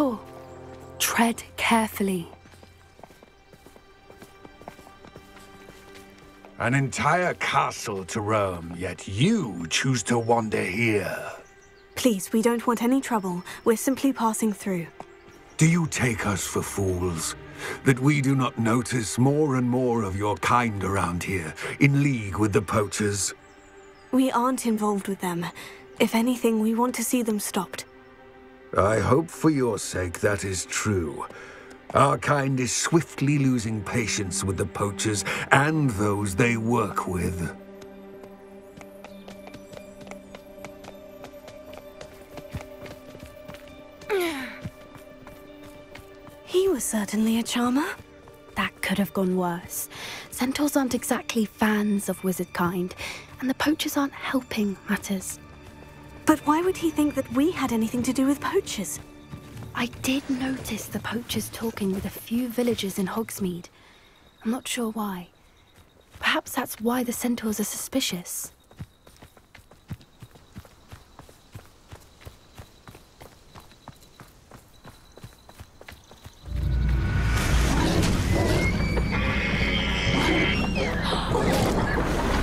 centaur. Tread carefully. An entire castle to roam, yet you choose to wander here. Please, we don't want any trouble. We're simply passing through. Do you take us for fools? That we do not notice more and more of your kind around here, in league with the poachers? We aren't involved with them. If anything, we want to see them stopped. I hope for your sake that is true. Our kind is swiftly losing patience with the poachers and those they work with. He was certainly a charmer. That could have gone worse. Centaurs aren't exactly fans of wizard kind, and the poachers aren't helping matters. But why would he think that we had anything to do with poachers? I did notice the poachers talking with a few villagers in Hogsmeade. I'm not sure why. Perhaps that's why the centaurs are suspicious.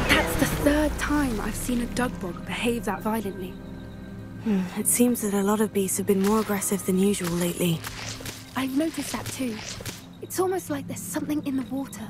That's the third time I've seen a dugbog behave that violently. Hmm, it seems that a lot of beasts have been more aggressive than usual lately. I've noticed that too. It's almost like there's something in the water.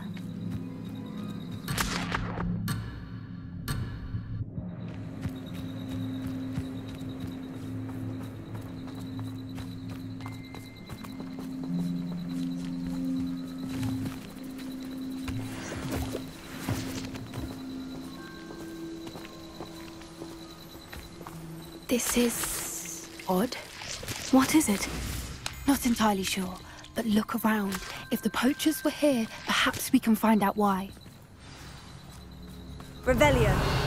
This is odd. What is it? Not entirely sure, but look around. If the poachers were here, perhaps we can find out why. Revelio.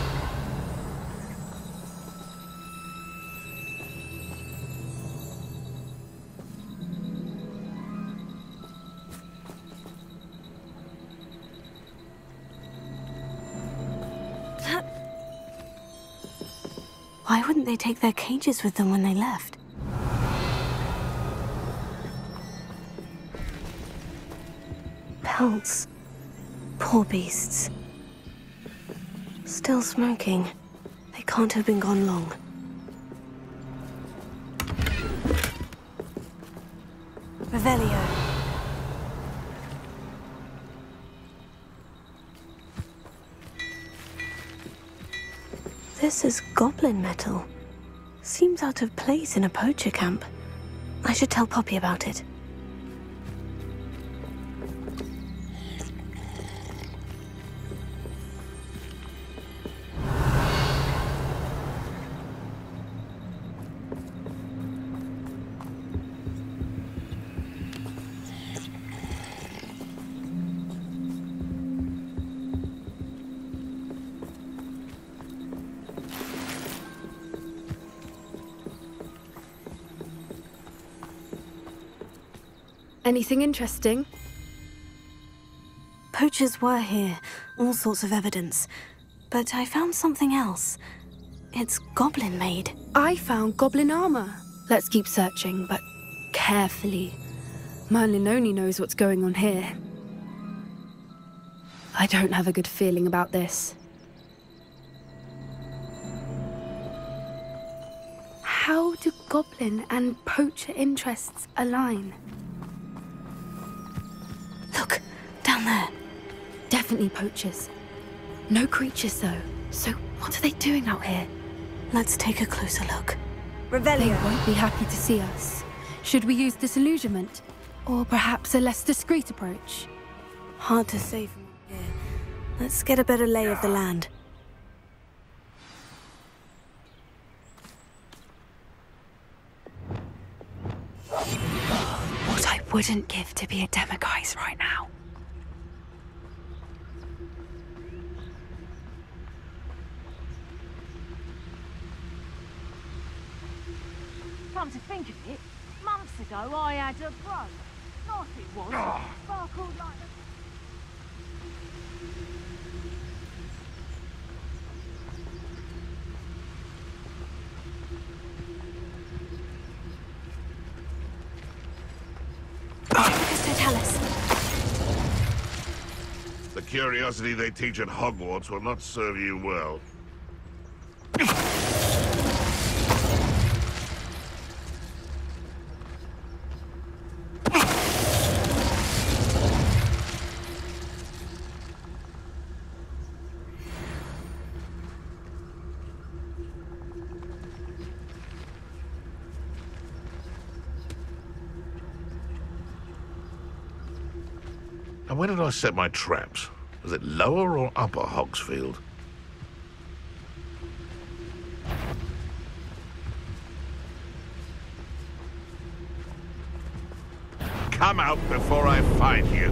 They take their cages with them when they left? Pelts. Poor beasts. Still smoking. They can't have been gone long. Revelio. This is goblin metal. Seems out of place in a poacher camp. I should tell Poppy about it. Anything interesting? Poachers were here, all sorts of evidence. But I found something else. It's goblin made. I found goblin armor. Let's keep searching, but carefully. Merlin only knows what's going on here. I don't have a good feeling about this. How do goblin and poacher interests align? Definitely poachers. No creatures, though. So what are they doing out here? Let's take a closer look. Revelio. won't be happy to see us. Should we use disillusionment? Or perhaps a less discreet approach? Hard to say from here. Let's get a better lay of the land. What I wouldn't give to be a demiguise right now. Come to think of it, months ago I had a brother. Not it was, ah. sparkled like the... The curiosity they teach at Hogwarts will not serve you well. I set my traps? Was it lower or upper Hogsfield? Come out before I find you.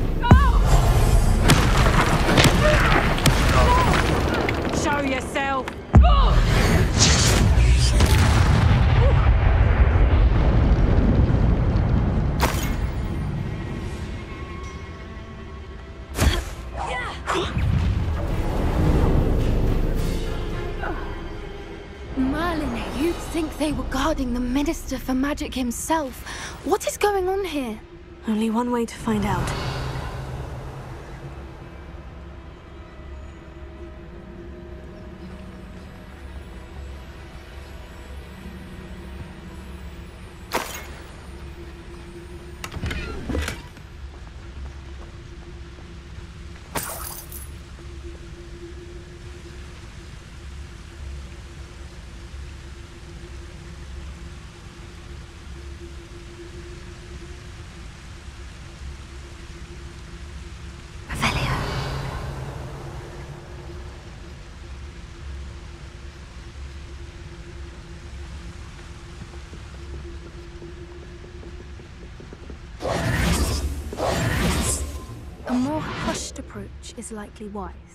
Show yourself! Guarding the Minister for Magic himself. What is going on here? Only one way to find out. Approach is likely wise.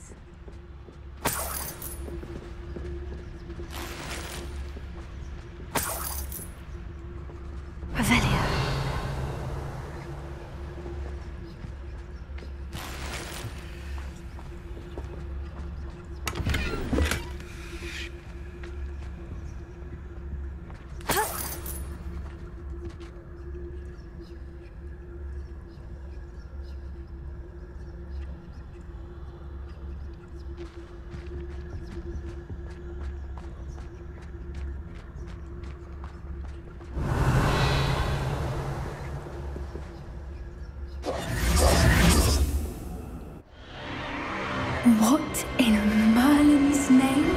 What in Merlin's name?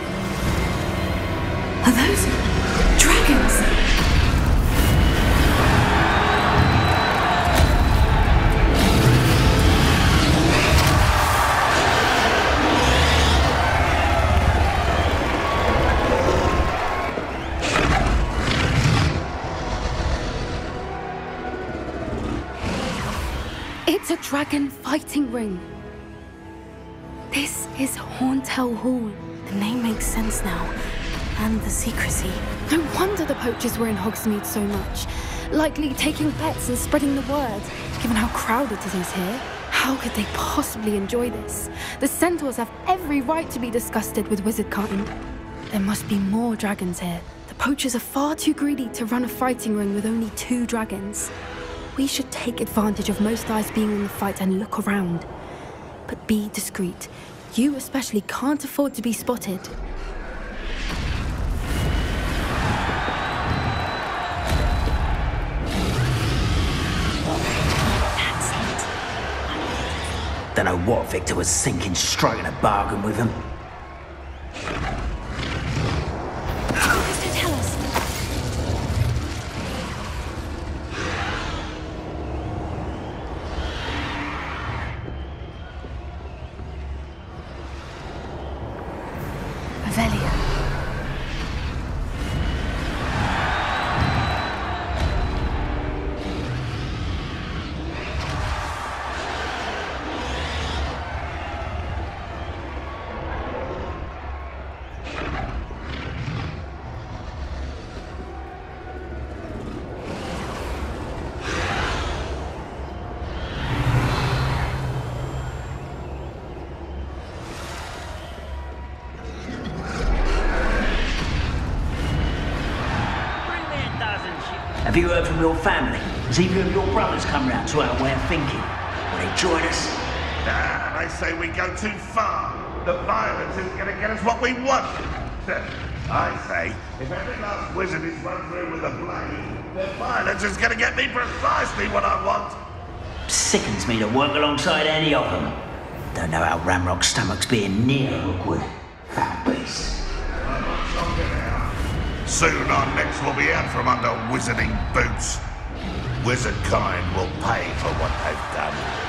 Are those dragons? It's a dragon fighting ring. Is Hauntel Hall. The name makes sense now. And the secrecy. No wonder the poachers were in Hogsmeade so much. Likely taking bets and spreading the word, given how crowded it is here. How could they possibly enjoy this? The centaurs have every right to be disgusted with wizard kind. There must be more dragons here. The poachers are far too greedy to run a fighting ring with only two dragons. We should take advantage of most eyes being on the fight and look around. But be discreet. You especially can't afford to be spotted. Don't know what Victor was thinking, striking a bargain with him. Have you heard from your family? Has either of your brothers come round to our way of thinking? Will they join us? Ah, they say we go too far. The violence isn't going to get us what we want. I say, if every last wizard is run through with a blade, the violence is going to get me precisely what I want. Sickens me to work alongside any of them. Don't know how Ranrock's stomach's being near Rookwood. Fat beast. Soon our necks will be out from under wizarding boots. Wizard kind will pay for what they've done.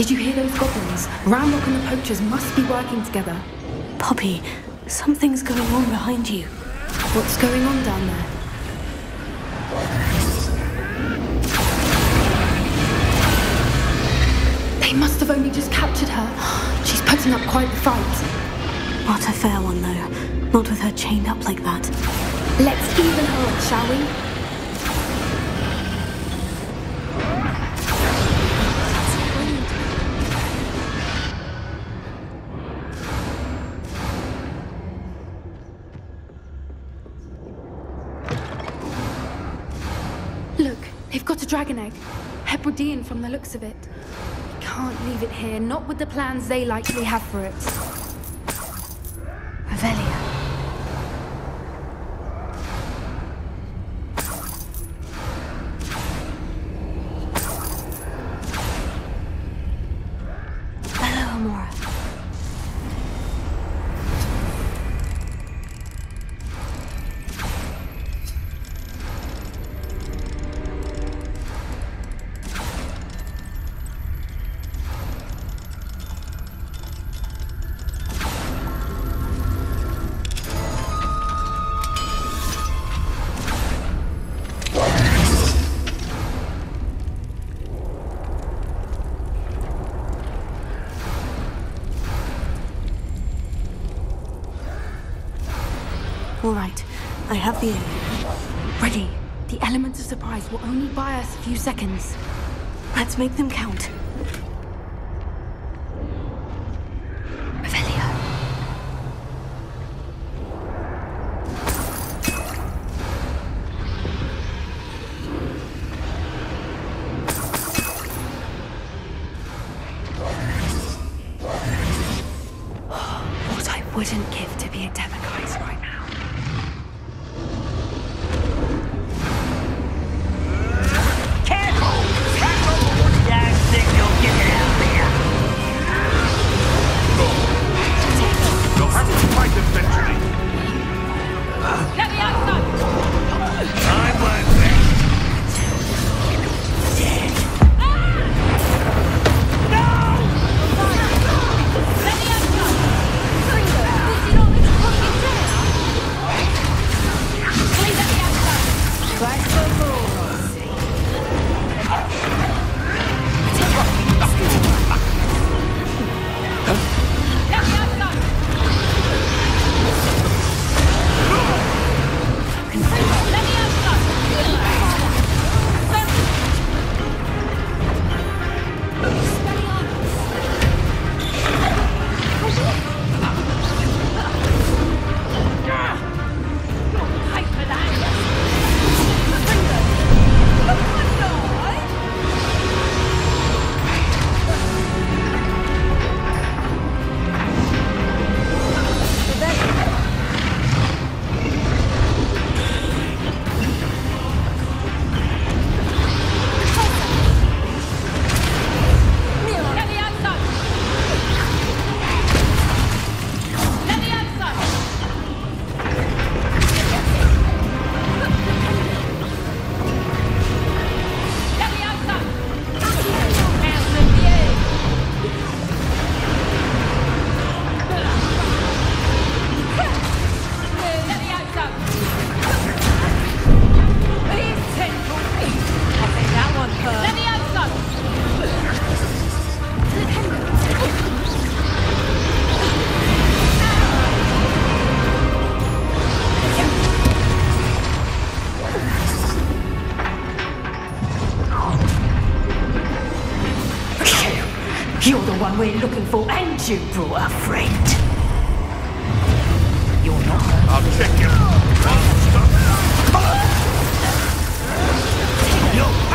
Did you hear those goblins? Ranrock and the poachers must be working together. Poppy, something's going on behind you. What's going on down there? They must have only just captured her. She's putting up quite the fight. Not a fair one, though. Not with her chained up like that. Let's even her up, shall we? A dragon egg. Hebridean from the looks of it. We can't leave it here, not with the plans they likely have for it. I have the aim. Ready. The elements of surprise will only buy us a few seconds. Let's make them count. You're not. I'll check you. No!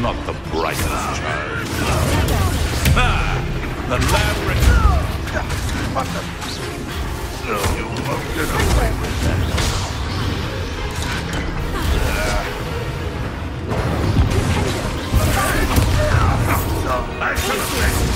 Not the brightest child. Ah! The labyrinth! What the... No, you won't get away with that. The of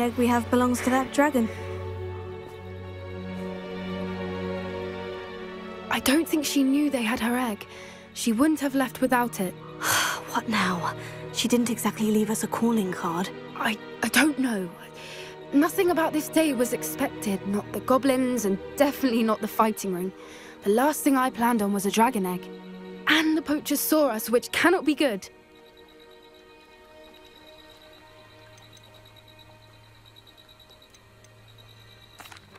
the egg we have belongs to that dragon. I don't think she knew they had her egg. She wouldn't have left without it. What now? She didn't exactly leave us a calling card. I, I don't know. Nothing about this day was expected. Not the goblins, and definitely not the fighting ring. The last thing I planned on was a dragon egg. And the poachers saw us, which cannot be good.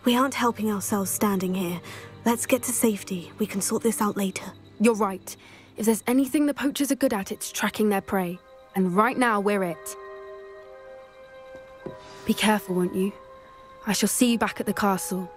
We aren't helping ourselves standing here. Let's get to safety. We can sort this out later. You're right. If there's anything the poachers are good at, it's tracking their prey. And right now, we're it. Be careful, won't you? I shall see you back at the castle.